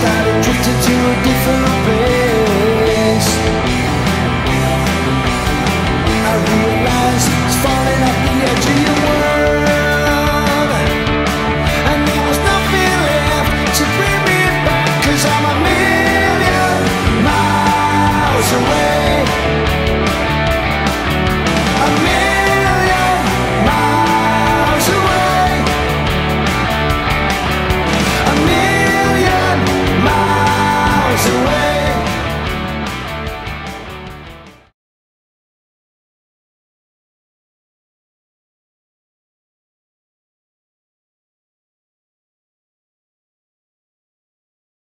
started drifting to a different place